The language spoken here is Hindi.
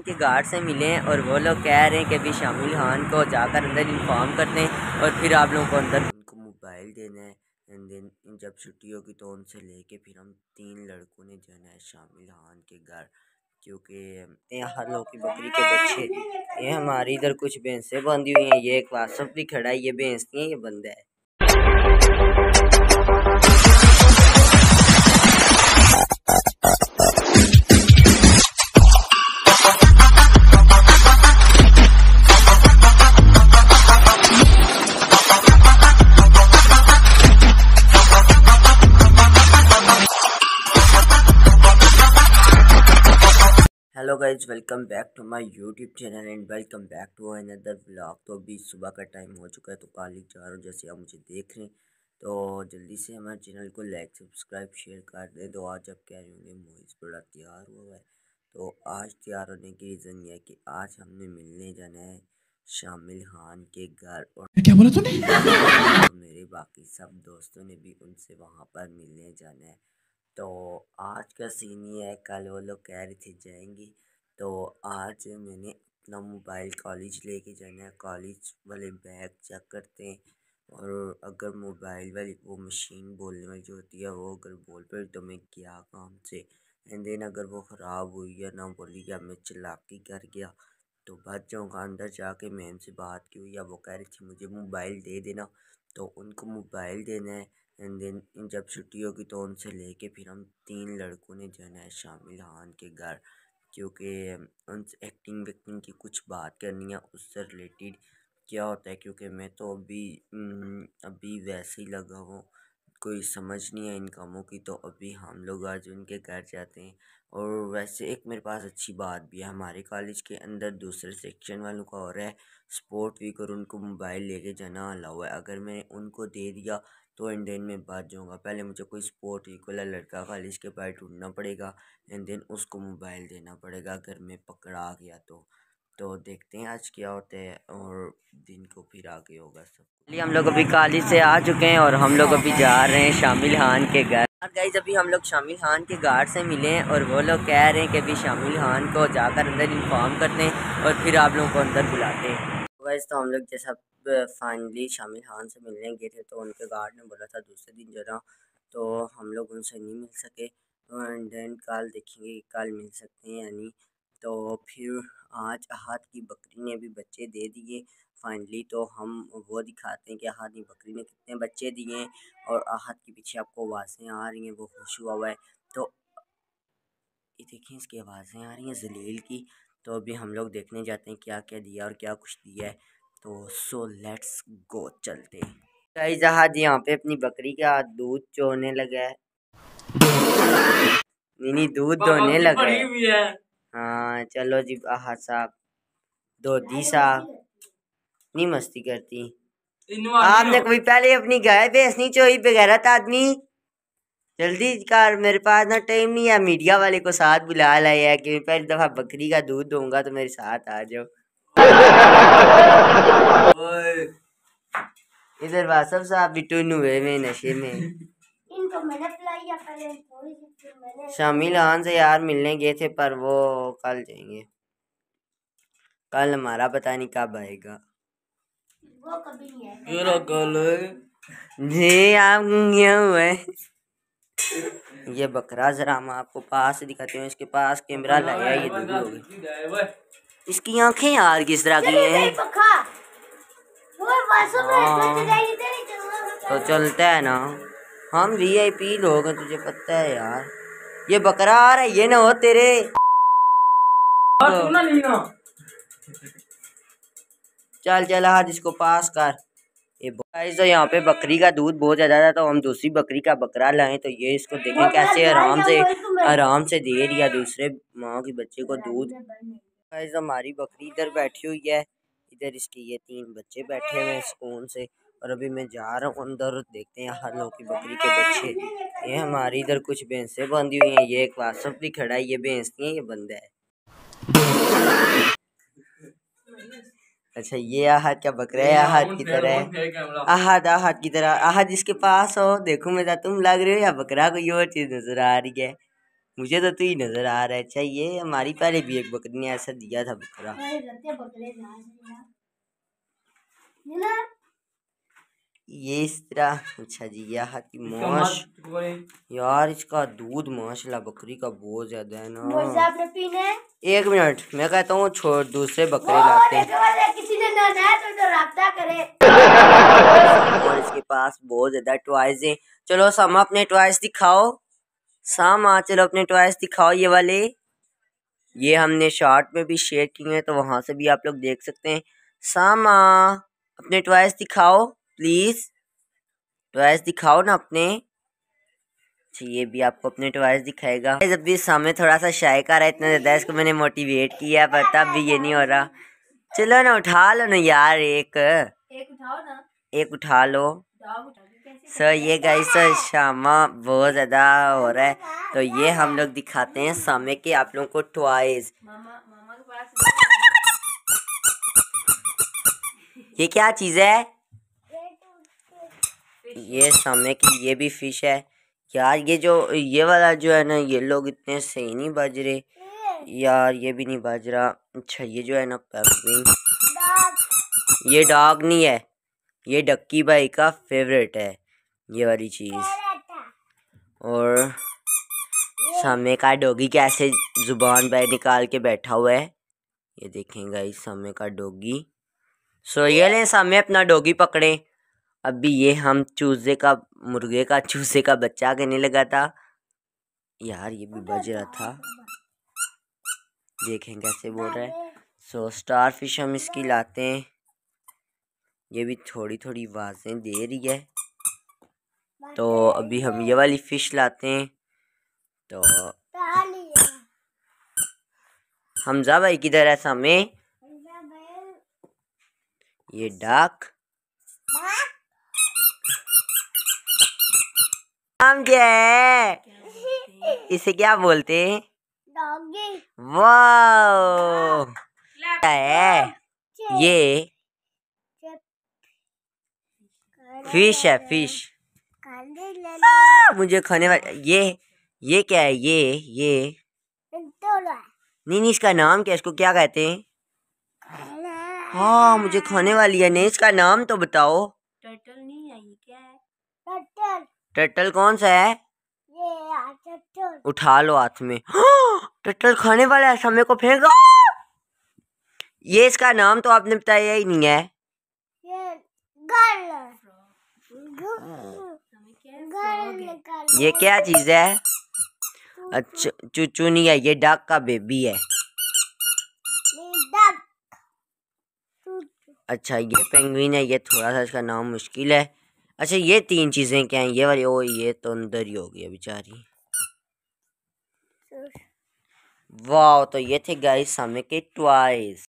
के गार्ड से मिले हैं और वो लोग कह रहे हैं कि अभी शामिल खान को जाकर अंदर इन्फॉर्म कर दें और फिर आप लोगों को अंदर उनको मोबाइल देना है। एंड देन जब छुट्टी होगी तो उनसे लेके फिर हम तीन लड़कों ने जाना है शामिल खान के घर। क्योंकि हर लोग की बकरी के बच्चे ये हमारी इधर कुछ भैंसें बंधी हुई हैं। ये एक वासफ भी खड़ा है। ये भैंस नहीं ये बंदा है। Guys welcome back to my YouTube channel and welcome back to another blog तो अभी सुबह का टाइम हो चुका है तो कॉलेज जा रहा हूँ जैसे आप मुझे देख रहे हैं। तो जल्दी से हमारे चैनल को लाइक सब्सक्राइब शेयर कर दें। तो आज आप कह रहे होंगे मोहित बड़ा तैयार हुआ है। तो आज तैयार होने की रीज़न ये है कि आज हमने मिलने जाना है शामिल खान के घर और क्या बोला तूने? तो मेरे बाकी सब दोस्तों ने भी उनसे वहाँ पर मिलने जाना है। तो आज का सीन ये है कल वो लोग कह रहे थे जाएँगे। तो आज मैंने अपना मोबाइल कॉलेज लेके जाना है। कॉलेज वाले बैग चेक करते हैं और अगर मोबाइल वाली वो मशीन बोलने वाली जो होती है वो अगर बोल पड़ी तो मैं क्या काम से। एंड देन अगर वो ख़राब हुई या ना बोली या मैं चलाकी कर गया तो बच जाऊँगा अंदर जाके। मैम से बात की हुई या वो कह रही थी मुझे मोबाइल दे देना। तो उनको मोबाइल देना है एंड देन जब छुट्टी होगी तो उनसे लेके फिर हम तीन लड़कों ने जाना है शामिल खान के घर। क्योंकि एक्टिंग वेक्टिंग की कुछ बात करनी है, उससे रिलेटेड क्या होता है? क्योंकि मैं तो अभी अभी वैसे ही लगा हूँ। कोई समझ नहीं है इन कामों की तो अभी हम लोग आज उनके घर जाते हैं। और वैसे एक मेरे पास अच्छी बात भी है, हमारे कॉलेज के अंदर दूसरे सेक्शन वालों का हो रहा है स्पोर्ट वीक और उनको मोबाइल लेके जाना अलाउ है। अगर मैंने उनको दे दिया तो एंड देन मैं बच जाऊँगा। पहले मुझे कोई स्पोर्ट वीक वाला लड़का कॉलेज के बाहर ढूंढना पड़ेगा एंड देन उसको मोबाइल देना पड़ेगा, अगर मैं पकड़ा गया तो। तो देखते हैं आज क्या होता है और दिन को फिर आगे होगा सब हम लोग अभी काली से आ चुके हैं और हम लोग अभी जा रहे हैं शामिल खान के घर। गाइज़ अभी हम लोग शामिल खान के गार्ड से मिले हैं और वो लोग कह रहे हैं कि अभी शामिल खान को जाकर अंदर इन्फॉर्म कर दें और फिर आप लोगों को अंदर बुलाते हैं। गाइज़ तो हम लोग जैसा फाइनली शामिल खान से मिलने गए थे तो उनके गार्ड ने बोला था दूसरे दिन जाना तो हम लोग उनसे नहीं मिल सके। एंड देन कल देखेंगे कल मिल सकते हैं यानी तो फिर आज अहाद की बकरी ने भी बच्चे दे दिए। फाइनली तो हम वो दिखाते हैं कि अहाद की बकरी ने कितने बच्चे दिए हैं और अहाद के पीछे आपको आवाज़ें आ रही हैं वो खुश हुआ हुआ है। तो ये देखें इसकी आवाज़ें आ रही हैं जलील की। तो अभी हम लोग देखने जाते हैं क्या क्या दिया और क्या कुछ दिया है। तो सो लेट्स गो चलते हैं। गाइस अहाद यहाँ पे अपनी बकरी का दूध चोने लगा है। नहीं नहीं दूध दोने लगा है। हाँ चलो जी आहा साहब। दोधी साहब नहीं मस्ती करती। आपने कभी पहले अपनी गाय भैंसनी चोई बगैरत आदमी? जल्दी कर मेरे पास ना टाइम नहीं है। मीडिया वाले को साथ बुला लाया है कि पहली दफ़ा बकरी का दूध दूँगा तो मेरे साथ आ जाओ। इधर वासफ साहब भी टून हुए में नशे में। इनको मैंने पिलाई पहले थोड़ी सी फिर मैंने शामिल खान से यार मिलने गए थे पर वो कल जाएँगे। कल हमारा पता नहीं कब आएगा। वो कभी नहीं आएगा। कल जी आप क्या हुए ये बकरा जरा हम आपको पास से दिखाते हैं इसके पास कैमरा लगा ये दूर हो गई। इसकी आँखें यार किस तरह की हैं? में हाँ। तो तो चलता है ना। हम वी आई पी लोग हैं तुझे पता है यार। ये बकरा आ रहा है ये ना हो तेरे। चल चल हाथ इसको पास कर। ये गाइस तो यहाँ पे बकरी का दूध बहुत ज़्यादा था तो हम दूसरी बकरी का बकरा लाए तो ये इसको देखें कैसे आराम से आराम से दे दिया दूसरे माँ के बच्चे को दूध। गाइस हमारी बकरी इधर बैठी हुई है। इधर इसके ये तीन बच्चे बैठे हुए हैं सुकून से। और अभी मैं जा रहा हूँ अंदर देखते हैं हर लोग की बकरी के बच्चे। ये हमारी इधर कुछ भैंसें बंधी हुई हैं ये एक वासफ भी खड़ा है ये भैंस नहीं है ये बंदा है। अच्छा ये आहद का बकरा है? आहद की तरह। है आहद आहद की तरह। आहद इसके पास हो देखो मैं तुम लग रहे हो या बकरा कोई और चीज़ नज़र आ रही है? मुझे तो तू ही नज़र आ रहा है। अच्छा ये हमारी पहले भी एक बकरी ने ऐसा दिया था बकरा। ये इस तरह अच्छा जी यह की मोश यार इसका दूध माशाल्लाह बकरी का बहुत ज़्यादा है ना। एक मिनट मैं कहता हूँ छोड़ दूसरे बकरे लाते हैं। किसी ने तो, तो करे। और इसके पास बहुत ज़्यादा टॉयज हैं। चलो सामा अपने टॉयज दिखाओ। सामा चलो अपने टॉयज दिखाओ ये वाले। ये हमने शॉर्ट में भी शेयर किए हैं तो वहाँ से भी आप लोग देख सकते हैं। सामा अपने टॉयज दिखाओ। प्लीज़ टॉयज दिखाओ ना अपने। अच्छा ये भी आपको अपने टॉयज दिखाएगा। जब भी सामने थोड़ा सा शाय का रहा है इतना ज़्यादा इसको मैंने मोटिवेट किया पर तब भी ये नहीं हो रहा। चलो ना उठा लो ना यार एक। एक उठाओ ना। एक उठा लो। सर ये गाइस सर शामा बहुत ज़्यादा हो रहा है। तो ये हम लोग दिखाते हैं सामने के आप लोगों को टॉयज ये क्या चीज़ है? ये सामने की ये भी फ़िश है। यार ये जो, ये वाला जो है ना, ये लोग इतने सही नहीं बज रहे। यार ये भी नहीं बज रहा। अच्छा ये जो है ना पेंगुइन ये डॉग नहीं है। ये डक्की भाई का फेवरेट है, ये वाली चीज़। और सामने का डोगी कैसे ज़ुबान पे निकाल के बैठा हुआ है। ये देखेंगे इस सामने का डोगी सो ये ले सामने अपना डोगी पकड़े। अभी ये हम चूजे का, मुर्गे का, चूजे का बच्चा कहने लगा था। यार, ये भी बज रहा था। देखें कैसे बोल रहा है। सो स्टार फ़िश हम इसकी लाते हैं। ये भी थोड़ी थोड़ी आवाज़ें दे रही है। तो अभी हम ये वाली फ़िश लाते हैं। तो हमजा भाई किधर है सामने? ये डाक। नाम क्या है? इसे क्या बोलते हैं? वाह क्या है? ये फ़िश है फ़िश मुझे खाने वाले ये ये क्या है? ये ये। नहीं नहीं इसका नाम क्या इसको क्या कहते हैं? हाँ मुझे खाने वाली है। नहीं इसका नाम तो बताओ। टर्टल नहीं है ये क्या है? टर्टल टर्टल कौन सा है? ये उठा लो हाथ में। टर्टल खाने वाला है समय को फेंक ये इसका नाम तो आपने बताया ही नहीं है। ये क्या चीज़ है? अच्छा चूचू नहीं है ये डक का बेबी है। अच्छा ये पेंगुइन है ये थोड़ा सा इसका नाम मुश्किल है। अच्छा ये तीन चीज़ें क्या हैं? ये वाली ओ ये तो अंदर ही हो गया बेचारी। वाह तो ये थे गाइस सामने के ट्वाइस